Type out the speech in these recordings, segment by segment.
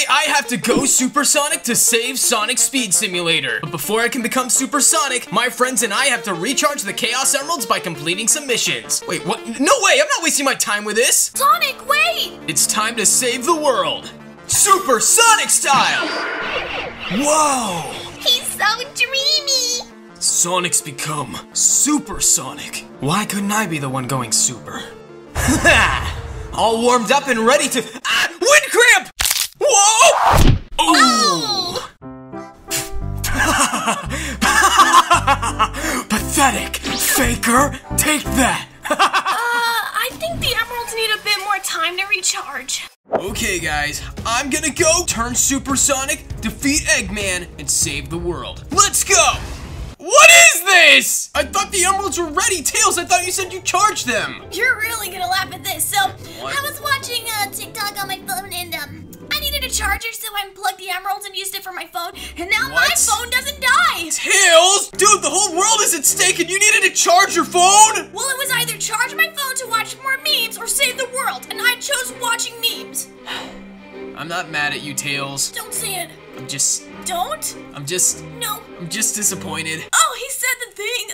Today, I have to go supersonic to save Sonic Speed Simulator. But before I can become supersonic, my friends and I have to recharge the Chaos Emeralds by completing some missions. Wait, what? No way, I'm not wasting my time with this. Sonic, wait! It's time to save the world. Supersonic style! Whoa! He's so dreamy! Sonic's become supersonic. Why couldn't I be the one going super? All warmed up and ready to. Ah! Wind cramp! Oh! Pathetic! Faker! Take that! Uh, I think the emeralds need a bit more time to recharge. okay, guys, I'm gonna go turn supersonic, defeat Eggman, and save the world. Let's go! What is this? I thought the emeralds were ready. Tails, I thought you said you charged them. You're really gonna laugh at this. So, What? I was watching uh, TikTok on my phone and um, I needed a charger, so I unplugged the emeralds and used it for my phone, and now my phone doesn't die. Tails! Dude, the whole world is at stake and you needed to charge your phone? Well, it was either charge my phone to watch more memes or save the world, and I chose watching memes. I'm not mad at you, Tails. Don't say it. I'm just, Don't? I'm just, No. I'm just disappointed. Oh, he said the thing.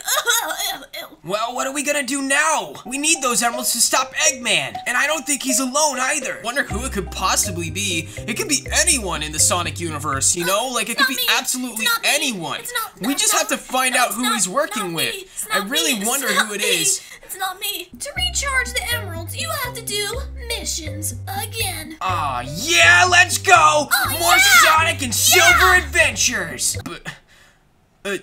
Well, what are we gonna do now? We need those emeralds to stop Eggman. And I don't think he's alone either. Wonder who it could possibly be. It could be anyone in the Sonic universe, you oh, know? Like, it could be me. absolutely It's not me. anyone. It's not- we just have to find out who not- he's working with. I really. Wonder who it is. It's not me. To recharge the emeralds, you have to do missions again. Aw, yeah, let's go! Oh, More yeah! Sonic and Silver adventures! But, uh,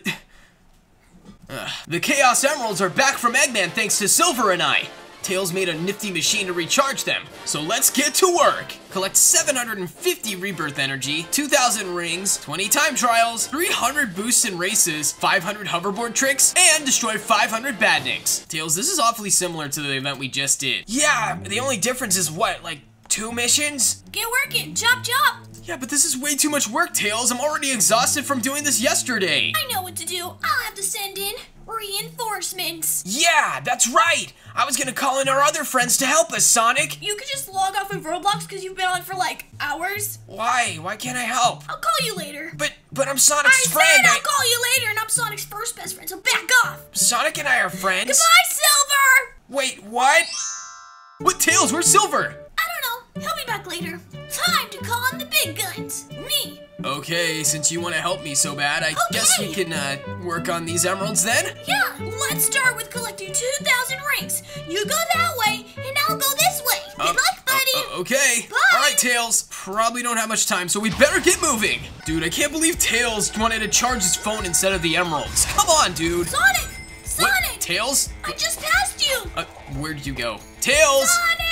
uh, the Chaos Emeralds are back from Eggman thanks to Silver and I. Tails made a nifty machine to recharge them, so let's get to work! Collect 750 rebirth energy, 2,000 rings, 20 time trials, 300 boosts in races, 500 hoverboard tricks, and destroy 500 badniks. Tails, this is awfully similar to the event we just did. Yeah, the only difference is what, like, two missions? Get working. Chop chop. Yeah, but this is way too much work, Tails. I'm already exhausted from doing this yesterday. I know what to do. I'll have to send in reinforcements. Yeah, that's right. I was gonna call in our other friends to help us, Sonic. You could just log off of Roblox because you've been on for like hours. Why? Why can't I help? I'll call you later. But but I'm I Sonic's said friend. I'll I, call you later, and I'm Sonic's first best friend, so back off. Sonic and I are friends. Goodbye, Silver. Wait, what? What Tails? Where's Silver? He'll be back later. Time to call in the big guns. Me. Okay, since you want to help me so bad, I guess we can uh, work on these emeralds then. Yeah, let's start with collecting 2,000 rings. You go that way, and I'll go this way. Good Um, luck, buddy. Uh, okay. Bye. All right, Tails. Probably don't have much time, so we better get moving. Dude, I can't believe Tails wanted to charge his phone instead of the emeralds. Come on, dude. Sonic! What? Sonic! Tails? I just passed you! Uh, where'd you go? Tails! Sonic!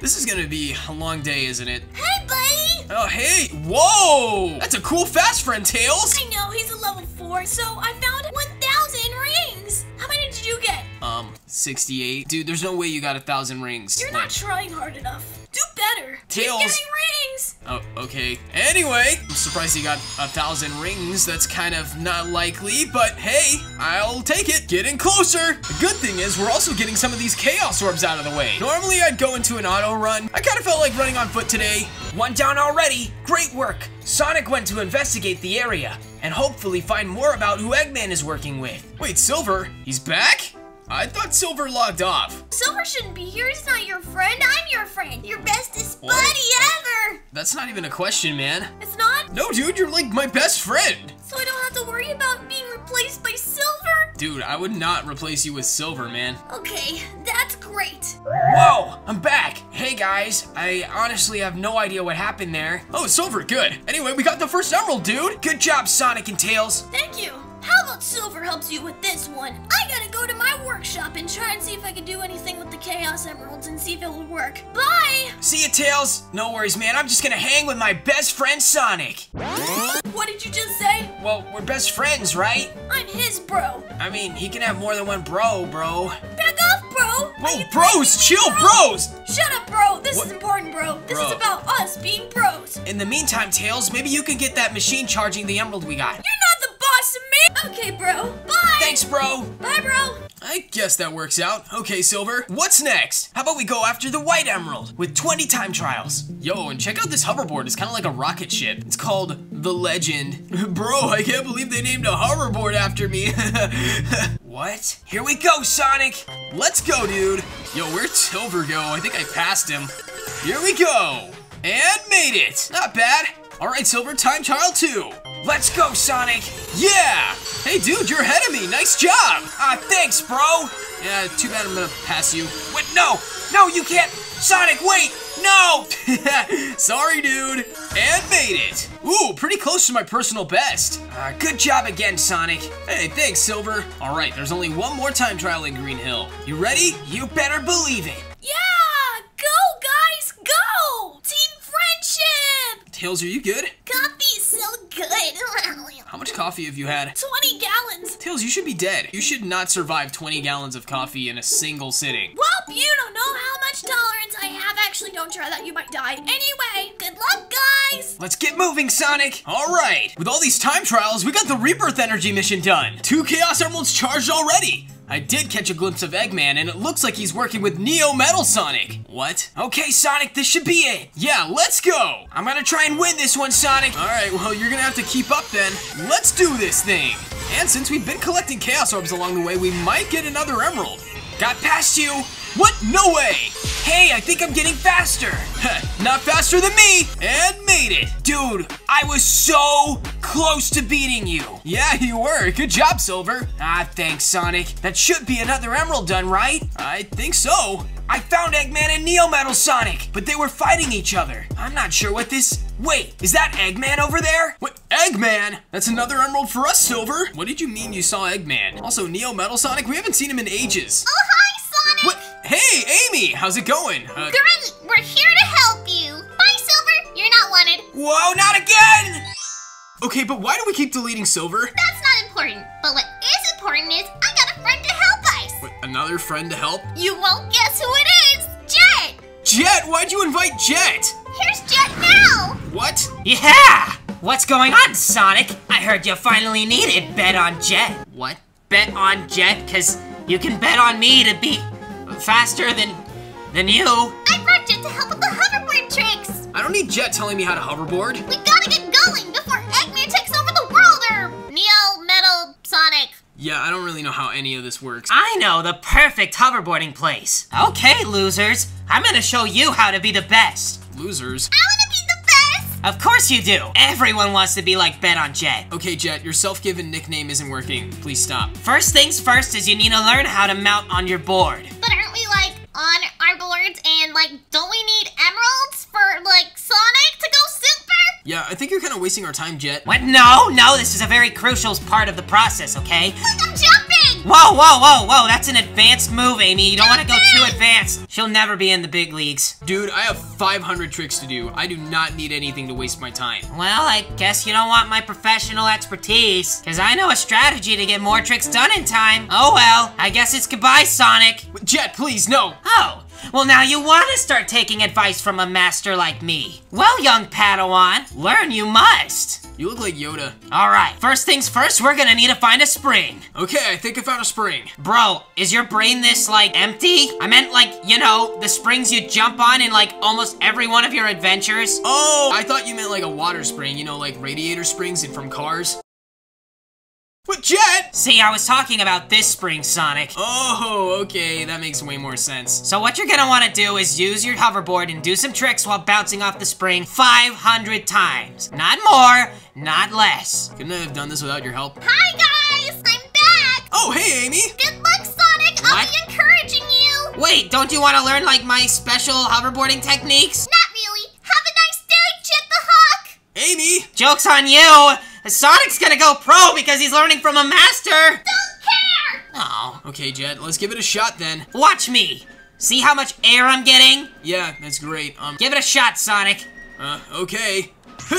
This is gonna be a long day, isn't it? Hey, buddy! Oh, hey! Whoa! That's a cool fast friend, Tails! I know, he's a level 4, so I found 1,000 rings! How many did you get? Um, 68. Dude, there's no way you got a thousand rings. You're Like- not trying hard enough. Do better! Tails. Oh, okay. Anyway, I'm surprised he got a thousand rings. That's kind of not likely, but hey, I'll take it. Getting closer. The good thing is we're also getting some of these chaos orbs out of the way. Normally I'd go into an auto run. I kind of felt like running on foot today. One down already. Great work. Sonic went to investigate the area and hopefully find more about who Eggman is working with. Wait, Silver? He's back? I thought Silver logged off. Silver shouldn't be here. He's not your friend. I'm your friend. Your bestest What? buddy ever. That's not even a question, man. It's not? No, dude, you're like my best friend. So I don't have to worry about being replaced by Silver? Dude, I would not replace you with Silver, man. Okay, that's great. Whoa, I'm back. Hey guys, I honestly have no idea what happened there. Oh, Silver, good. Anyway, we got the first emerald, dude. Good job, Sonic and Tails. Thank you. How about Silver helps you with this one? I gotta go to my workshop and try and see if I can do anything with the Chaos Emeralds and see if it will work. Bye! See ya, Tails. No worries, man. I'm just gonna hang with my best friend, Sonic. What did you just say? Well, we're best friends, right? I'm his bro. I mean, he can have more than one bro, bro. Back off, bro! Whoa, bros, chill, bros! Shut up, bro! This What? is important, bro. This is about us being bros. In the meantime, Tails, maybe you can get that machine charging the emerald we got. You're not of me! Okay, bro. Bye! Thanks, bro. Bye, bro! I guess that works out. Okay, Silver. What's next? How about we go after the White Emerald with 20 time trials? Yo, and check out this hoverboard. It's kind of like a rocket ship. It's called the Legend. Bro, I can't believe they named a hoverboard after me. what? Here we go, Sonic. Let's go, dude. Yo, where'd Silver go? I think I passed him. Here we go. And made it. Not bad. All right, Silver, time trial two. Let's go, Sonic. Yeah. Hey, dude, you're ahead of me. Nice job. Ah, thanks, bro. Yeah, too bad I'm gonna pass you. Wait, no, no, you can't. Sonic, wait, no. Sorry, dude. And made it. Ooh, pretty close to my personal best. Uh, good job again, Sonic. Hey, thanks, Silver. All right, there's only one more time trial in Green Hill. You ready? You better believe it. Yeah! Go, guys, go! Team friendship! Tails, are you good? Good. How much coffee have you had? 20 gallons. Tails, you should be dead. You should not survive 20 gallons of coffee in a single sitting. Well, you don't know how much tolerance I have. Actually, don't try that. You might die. Anyway, good luck, guys. Let's get moving, Sonic! Alright, with all these time trials, we got the Rebirth Energy mission done. Two Chaos Emeralds charged already. I did catch a glimpse of Eggman, and it looks like he's working with Neo Metal Sonic. What? Okay, Sonic, this should be it. Yeah, let's go. I'm gonna try and win this one, Sonic. Alright, well, you're gonna have to keep up then. Let's do this thing. And since we've been collecting Chaos Orbs along the way, we might get another Emerald. Got past you. What? No way! Hey, I think I'm getting faster. Not faster than me. And made it. Dude, I was so close to beating you. Yeah, you were. Good job, Silver. Ah, thanks, Sonic. That should be another emerald done, right? I think so. I found Eggman and Neo Metal Sonic, but they were fighting each other. I'm not sure what this... Wait, is that Eggman over there? What, Eggman? That's another emerald for us, Silver. What did you mean you saw Eggman? Also, Neo Metal Sonic, we haven't seen him in ages. Oh, hi, Sonic. What? Hey, Amy, how's it going? Uh, Great. We're here to help you. Bye, Silver. You're not wanted. whoa, not again! Okay, but why do we keep deleting Silver? That's not important. But what is important is I got a friend to help us. What, another friend to help? You won't guess who it is. Jet. Jet, why'd you invite Jet? Here's Jet now. What? Yeah! What's going on, Sonic? I heard you finally needed Bet on Jet. What? Bet on Jet? Cause you can bet on me to be faster than than you. I brought Jet to help with the hoverboard tricks. I don't need Jet telling me how to hoverboard. We gotta get going before Eggman takes over the world or Neo Metal Sonic. Yeah, I don't really know how any of this works. I know the perfect hoverboarding place. Okay, losers. I'm gonna show you how to be the best. Losers. I Of course you do. Everyone wants to be like Bet on Jet. Okay, Jet, your self-given nickname isn't working. Please stop. First things first is you need to learn how to mount on your board. But aren't we like on our boards and like don't we need emeralds for like Sonic to go super? Yeah, I think you're kind of wasting our time, Jet. What? No, no, this is a very crucial part of the process, okay? Like I'm jumping. Whoa, whoa, whoa, whoa, that's an advanced move, Amy. You don't want to go too advanced. She'll never be in the big leagues. Dude, I have 500 tricks to do. I do not need anything to waste my time. Well, I guess you don't want my professional expertise, because I know a strategy to get more tricks done in time. Oh well, I guess it's goodbye, Sonic. Jet, please, no. Oh, well now you want to start taking advice from a master like me. Well, young Padawan, learn you must. You look like Yoda. Alright, first things first, we're gonna need to find a spring. Okay, I think I found a spring. Bro, is your brain this, like, empty? I meant, like, you know, the springs you jump on in, like, almost every one of your adventures? Oh, I thought you meant like a water spring, you know, like radiator springs and from cars. What, Jet? See, I was talking about this spring, Sonic. Oh, okay, that makes way more sense. So what you're gonna wanna do is use your hoverboard and do some tricks while bouncing off the spring 500 times. Not more, not less. Couldn't I have done this without your help? Hi guys, I'm back. Oh, hey, Amy. Good luck, Sonic. I'll be encouraging you. Wait, don't you wanna learn, like, my special hoverboarding techniques? Not really. Have a nice day, Jet the Hawk. Amy. Joke's on you! Sonic's gonna go pro because he's learning from a master! Don't care. Oh, Okay, Jet, let's give it a shot then. watch me! See how much air I'm getting? Yeah, that's great. Um, Give it a shot, Sonic. uh, okay.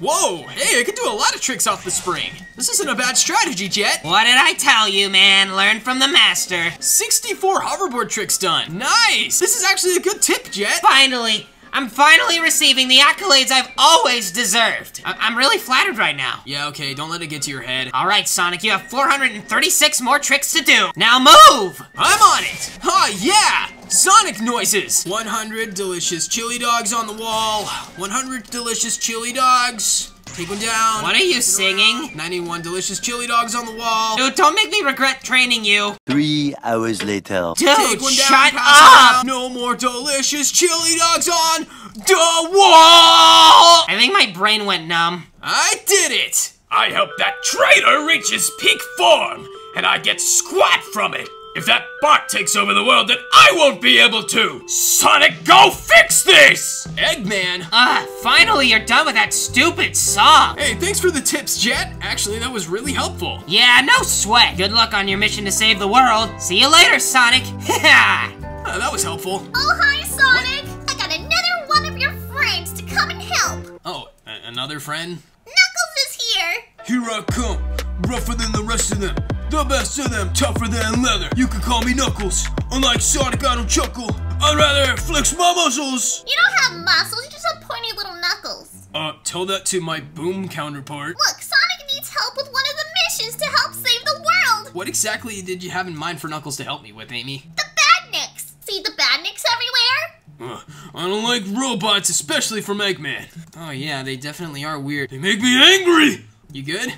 Whoa, hey, I can do a lot of tricks off the spring. This isn't a bad strategy, Jet. What did I tell you, man? Learn from the master. 64 hoverboard tricks done. Nice. This is actually a good tip, Jet. Finally, I'm finally receiving the accolades I've always deserved. I- I'm really flattered right now. Yeah, okay, don't let it get to your head. All right, Sonic, you have 436 more tricks to do. Now move! I'm on it! Oh, yeah! Sonic noises! 100 delicious chili dogs on the wall. 100 delicious chili dogs. Take one down. What are you singing? 91 delicious chili dogs on the wall. Dude, don't make me regret training you. Three hours later. Dude, Take one down, shut up! down. No more delicious chili dogs on the wall! I think my brain went numb. I did it! I help that traitor reach his peak form, and I get squat from it. If that bot takes over the world, then I won't be able to! Sonic, go fix this! Eggman! Ah, finally you're done with that stupid song. Hey, thanks for the tips, Jet. Actually, that was really helpful. Yeah, no sweat. Good luck on your mission to save the world. See you later, Sonic. Uh, that was helpful. Oh, hi, Sonic! I got another one of your friends to come and help. Oh, another friend? Knuckles is here. Here I come, rougher than the rest of them. The best of them, tougher than leather. You can call me Knuckles. Unlike Sonic, I don't chuckle. I'd rather flex my muscles. You don't have muscles, you just have pointy little knuckles. Uh, tell that to my boom counterpart. Look, Sonic needs help with one of the missions to help save the world. What exactly did you have in mind for Knuckles to help me with, Amy? The badniks. See the badniks everywhere? Uh, I don't like robots, especially from Eggman. Oh yeah, they definitely are weird. They make me angry! You good?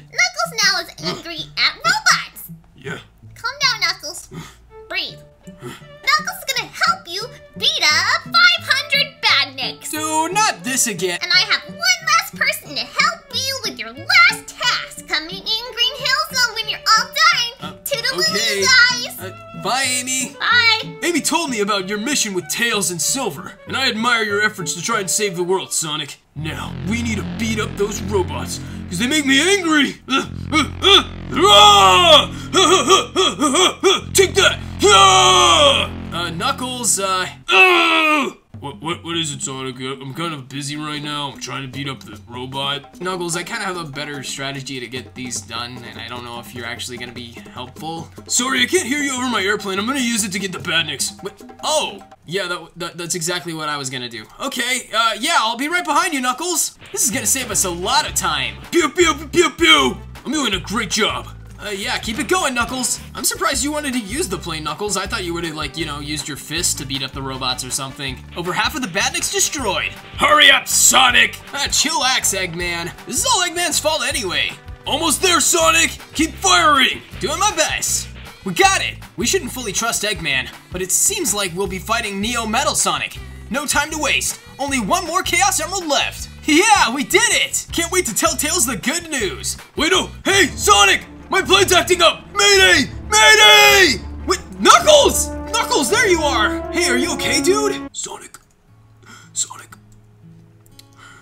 Knuckles now is angry at robots. Yeah. Calm down, Knuckles. Breathe. Knuckles is gonna help you beat up 500 badniks. Dude, not this again. And I have one last person to help you with your last task. Coming in Green Hill Zone when you're all done. Uh, Toodaloo, okay. guys. Uh, bye, Amy. Bye. Amy told me about your mission with Tails and Silver, and I admire your efforts to try and save the world, Sonic. Now, we need to beat up those robots, because they make me angry! Uh, uh, uh! Take that! Uh, Knuckles, uh... what, what, what is it, Sonic? Uh, I'm kind of busy right now. I'm trying to beat up the robot. Knuckles, I kind of have a better strategy to get these done, and I don't know if you're actually gonna be helpful. Sorry, I can't hear you over my airplane. I'm gonna use it to get the badniks. What? Oh! Yeah, that, that, that's exactly what I was gonna do. Okay, uh, yeah, I'll be right behind you, Knuckles. This is gonna save us a lot of time. Pew, pew, pew, pew, pew! I'm doing a great job. Uh, yeah, keep it going, Knuckles. I'm surprised you wanted to use the plane, Knuckles. I thought you would have, like, you know, used your fist to beat up the robots or something. Over half of the Badniks destroyed. Hurry up, Sonic! Ah, chillax, Eggman. This is all Eggman's fault anyway. Almost there, Sonic! Keep firing! Doing my best. We got it! We shouldn't fully trust Eggman, but it seems like we'll be fighting Neo Metal Sonic. No time to waste. Only one more Chaos Emerald left. Yeah, we did it! Can't wait to tell Tails the good news. Wait, no! Hey, Sonic! My plane's acting up! Mayday! Mayday! Wait, Knuckles! Knuckles, there you are! Hey, are you okay, dude? Sonic. Sonic.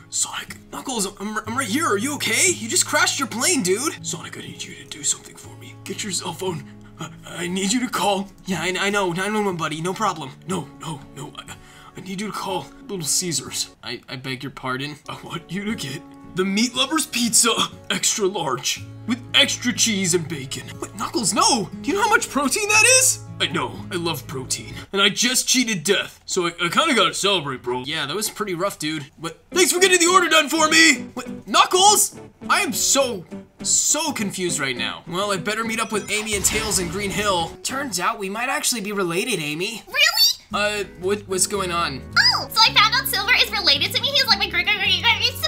Sonic. Knuckles, I'm, I'm right here. Are you okay? You just crashed your plane, dude. Sonic, I need you to do something for me. Get your cell phone. I, I need you to call. Yeah, I, I know. 911, buddy. No problem. No, no, no. I, I need you to call Little Caesars. I, I beg your pardon. I want you to get the Meat Lovers Pizza extra large with extra cheese and bacon. Wait, Knuckles, no! Do you know how much protein that is? I know, I love protein. And I just cheated death, so I, I kinda gotta celebrate, bro. Yeah, that was pretty rough, dude. But thanks for getting the order done for me! Wait, Knuckles! I am so, so confused right now. Well, I better meet up with Amy and Tails in Green Hill. Turns out we might actually be related, Amy. Really? Uh, what, what's going on? Oh, so I found out Silver is related to me. He's like my great great great great super great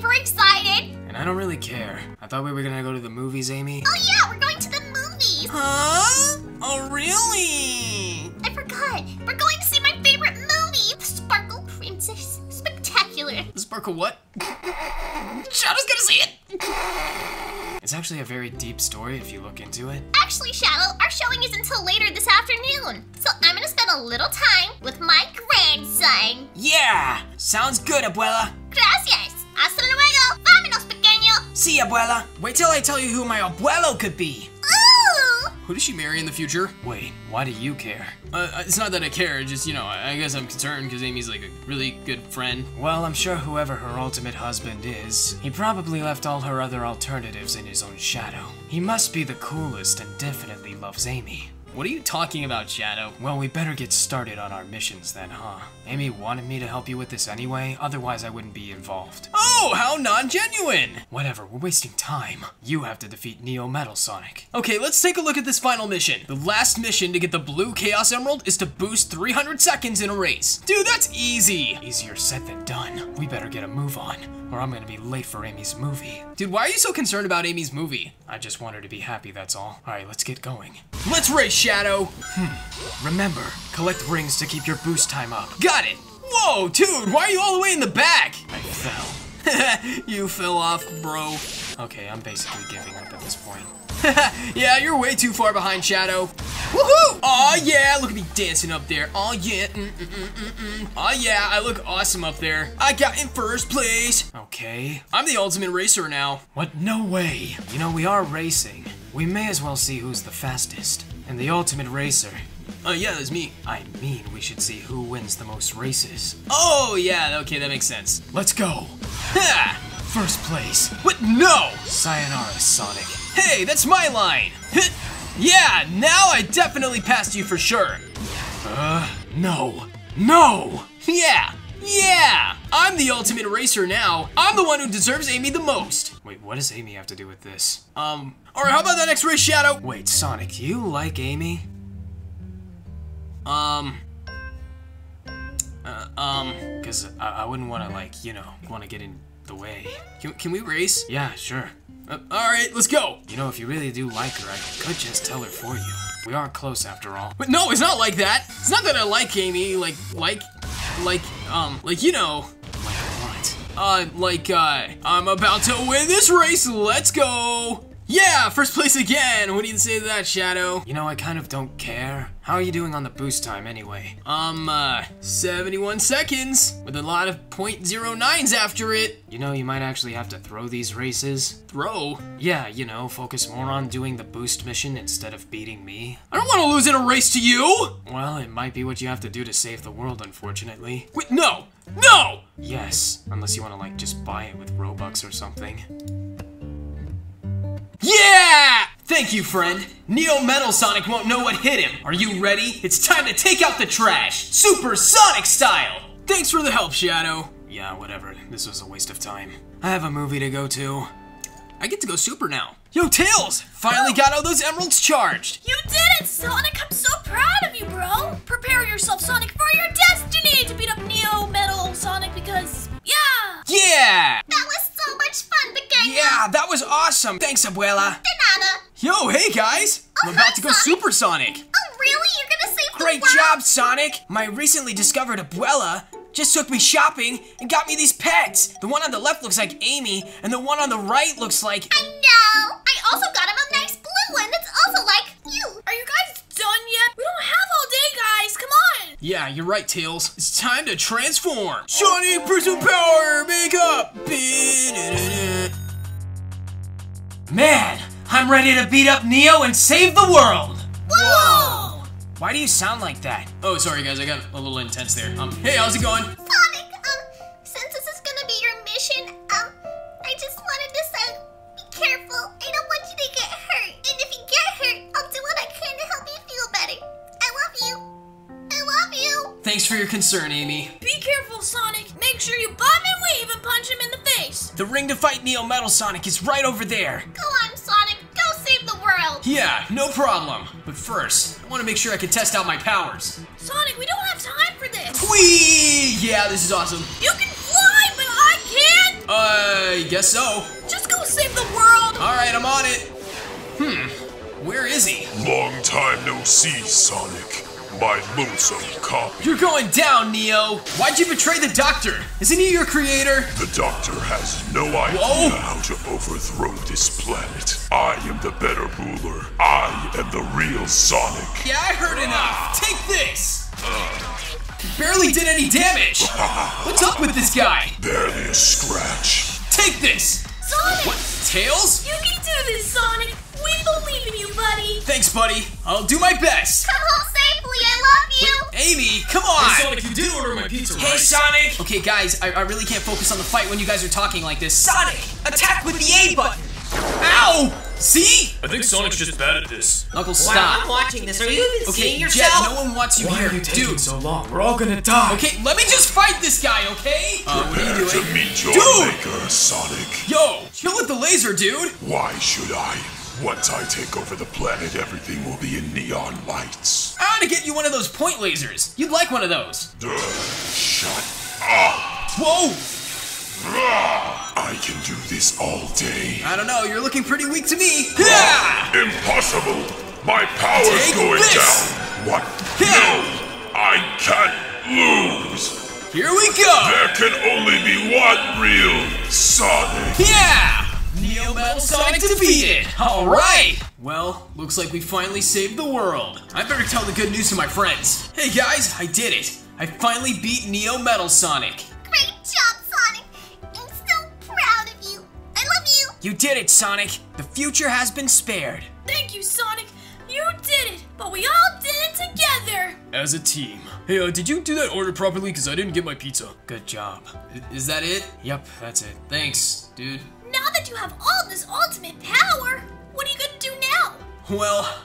super excited. And I don't really care. I thought we were gonna go to the movies, Amy. Oh yeah, we're going to the movies. Huh? Oh, really? I forgot. We're going to see my favorite movie, The Sparkle Princess. Spectacular. Sparkle what? Shadow's gonna see it! It's actually a very deep story if you look into it. Actually, Shadow, our showing is until later this afternoon. So I'm gonna spend a little time with my grandson. Yeah! Sounds good, Abuela. Gracias. Hasta luego. Vámonos, pequeño. See, Abuela. Wait till I tell you who my abuelo could be. Ooh. Who does she marry in the future? Wait, why do you care? Uh, it's not that I care, just, you know, I I guess I'm concerned because Amy's like a really good friend. Well, I'm sure whoever her ultimate husband is, he probably left all her other alternatives in his own shadow. He must be the coolest and definitely loves Amy. What are you talking about, Shadow? Well, we better get started on our missions then, huh? Amy wanted me to help you with this anyway, otherwise I wouldn't be involved. Oh, how non-genuine! Whatever, we're wasting time. You have to defeat Neo Metal Sonic. Okay, let's take a look at this final mission. The last mission to get the blue Chaos Emerald is to boost 300 seconds in a race. Dude, that's easy! Easier said than done. We better get a move on, or I'm gonna be late for Amy's movie. Dude, why are you so concerned about Amy's movie? I just want her to be happy, that's all. Alright, let's get going. Let's race, Shadow! Hmm. Remember, collect rings to keep your boost time up. Got it! Whoa, dude, why are you all the way in the back? I fell. you fell off, bro. Okay, I'm basically giving up at this point. yeah, you're way too far behind Shadow. Woohoo! Aw, yeah, look at me dancing up there. Aw, yeah, mm, mm, mm, mm, mm. Aw, yeah, I look awesome up there. I got in first place. Okay. I'm the ultimate racer now. What? No way! You know, we are racing. We may as well see who's the fastest. And the ultimate racer. Uh, yeah, that's me. I mean, we should see who wins the most races. Oh, yeah, okay, that makes sense. Let's go! Ha! First place, What? No! Sayonara Sonic. Hey, that's my line. yeah, now I definitely passed you for sure. Uh, no! No! Yeah, yeah! I'm the ultimate racer now. I'm the one who deserves Amy the most. Wait, what does Amy have to do with this? Um, alright, how about that next race, Shadow? Wait, Sonic, you like Amy? Um, uh, um, Because I, I wouldn't want to, like, you know, want to get in the way. can, can we race? Yeah, sure. Uh, alright, let's go. You know, if you really do like her, I could just tell her for you. We are close after all. But no, it's not like that. It's not that I like Amy, like, like, like, um, like, you know, What? uh, like, uh, I'm about to win this race, let's go! Yeah, first place again! What do you say to that, Shadow? You know, I kind of don't care. How are you doing on the boost time anyway? Um, uh, 71 seconds, with a lot of .09s after it. You know, you might actually have to throw these races. Throw? Yeah, you know, focus more on doing the boost mission instead of beating me. I don't want to lose in a race to you! Well, it might be what you have to do to save the world, unfortunately. Wait, no! No! Yes, unless you want to, like, just buy it with Robux or something. Yeah! Thank you, friend. Neo Metal Sonic won't know what hit him. Are you ready? It's time to take out the trash, Super Sonic style! Thanks for the help, Shadow. Yeah, whatever. This was a waste of time. I have a movie to go to. I get to go super now. Yo, Tails! Finally got all those emeralds charged! You did it, Sonic! I'm so proud of you, bro! Prepare yourself, Sonic, for your destiny to beat up Neo Metal Sonic because, yeah! Yeah! Yeah, that was awesome! Thanks, Abuela! De nada! Yo, hey guys! I'm Oh, about hi, to go Sonic. Super Sonic! Oh, really? You're gonna save the Great job, Sonic! My recently discovered Abuela just took me shopping and got me these pets! The one on the left looks like Amy, and the one on the right looks like. I know! I also got him a nice blue one that's also like you! Are you guys done yet? We don't have all day, guys! Come on! Yeah, you're right, Tails. It's time to transform! Sonic Prism Power! Make up! Man, I'm ready to beat up Neo and save the world! Whoa! Why do you sound like that? Oh, sorry guys, I got a little intense there. Um, hey, how's it going? Sonic, um, since this is gonna be your mission, um, I just wanted to say, be careful. I don't want you to get hurt. And if you get hurt, I'll do what I can to help you feel better. I love you. I love you. Thanks for your concern, Amy. Be careful, Sonic. Make sure you bob and weave and punch him in the ring to fight Neo Metal Sonic is right over there. Go on, Sonic. Go save the world. Yeah, no problem. But first, I want to make sure I can test out my powers. Sonic, we don't have time for this. Whee! Yeah, this is awesome. You can fly, but I can't. I guess so. Just go save the world. Alright, I'm on it. Hmm, where is he? Long time no see, Sonic. My lonesome copy. You're going down, Neo. Why'd you betray the Doctor? Isn't he your creator? The Doctor has no idea Whoa. how to overthrow this planet. I am the better ruler. I am the real Sonic. Yeah, I heard enough. Take this. Barely did any damage. What's up with this guy? Barely a scratch. Take this. Sonic. What? Tails? You can do this, Sonic. We believe in you, buddy. Thanks, buddy. I'll do my best. Come home safely. I love you. Amy, come on. Hey, Sonic, you did order my pizza, Hey, right? Sonic! Okay, guys, I, I really can't focus on the fight when you guys are talking like this. Sonic! Attack with the A button! Ow! See? I think Sonic's just bad at this. Knuckles, Wow, stop. I'm watching this. Are you even Okay, seeing Jet, yourself? no one wants you Why here. are you taking Dude, so long? We're all gonna die. okay, let me just fight this guy, okay? Uh, what are you Prepare to doing? meet your Dude! maker, Sonic. Yo, chill with the laser, dude. Why should I? Once I take over the planet, everything will be in neon lights. I ought to get you one of those point lasers. You'd like one of those. Ugh, shut up. Whoa! I can do this all day. I don't know, you're looking pretty weak to me. Yeah! Impossible! My power's Take going this! down! What? Yeah. No! I can't lose! Here we go! There can only be one real Sonic! Yeah! Neo Metal Sonic defeated! Alright! Well, looks like we finally saved the world. I better tell the good news to my friends. Hey guys, I did it! I finally beat Neo Metal Sonic. Great job, Sonic. I'm so proud of you. I love you. You did it, Sonic! The future has been spared. Thank you, Sonic. You did it, but we all did it together. As a team. Hey, uh, did you do that order properly? Because I didn't get my pizza. Good job. I- Is that it? Yep, that's it. Thanks, dude. Now that you have all this ultimate power, what are you gonna do now? Well,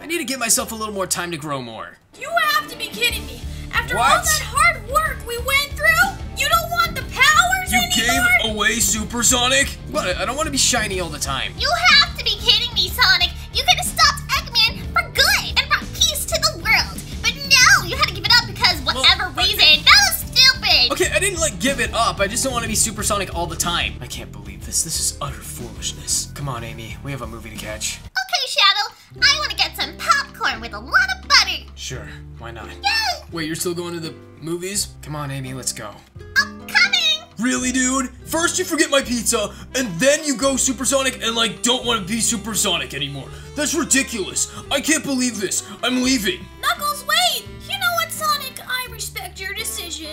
I need to give myself a little more time to grow more. You have to be kidding me. After all that hard work we went through, you don't want the powers You anymore? gave away Super Sonic? What? I don't want to be shiny all the time. You have to be kidding me, Sonic. You could have stopped Eggman for good and brought peace to the world. But no, you had to give it up because whatever I- reason. That was stupid. Okay, I didn't like give it up. I just don't want to be Supersonic all the time. I can't believe this. This is utter foolishness. Come on, Amy. We have a movie to catch. Okay, Shadow. I want to get some popcorn with a lot of butter. Sure. Why not? Yay! Wait, you're still going to the movies? Come on, Amy. Let's go. I'm coming. Really, dude? First you forget my pizza, and then you go Supersonic and like don't want to be Supersonic anymore. That's ridiculous. I can't believe this. I'm leaving. Knuckles,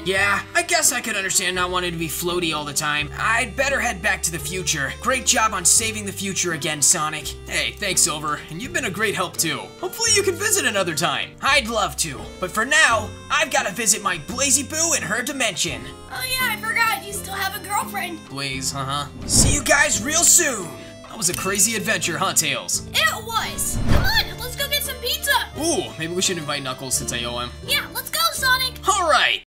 Yeah, I guess I could understand not wanting to be floaty all the time. I'd better head back to the future. Great job on saving the future again, Sonic. Hey, thanks, Silver, and you've been a great help too. Hopefully you can visit another time. I'd love to, but for now, I've got to visit my Blazy Boo in her dimension. Oh yeah, I forgot. You still have a girlfriend. Blaze, uh-huh. See you guys real soon. That was a crazy adventure, huh, Tails? It was. Come on, let's go get some pizza. Ooh, maybe we should invite Knuckles since I owe him. Yeah, let's go, Sonic. All right.